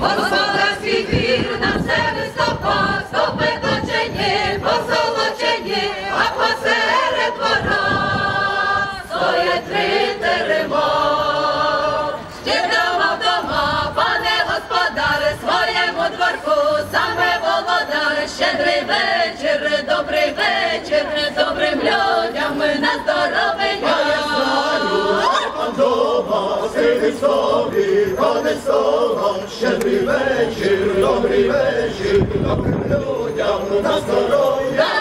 Господарський двір на все виступа, стопи точені, позолочені, а посеред двора стоять три терема. Щедро дома, пане господаре, своєму дворку, саме володар, щедрий вечір, добрий вечір, добрим людям на здоров'я. Дома сидить собі, ходить столом, щедрий вечір, добрий вечір, добрим людям на здоров'я.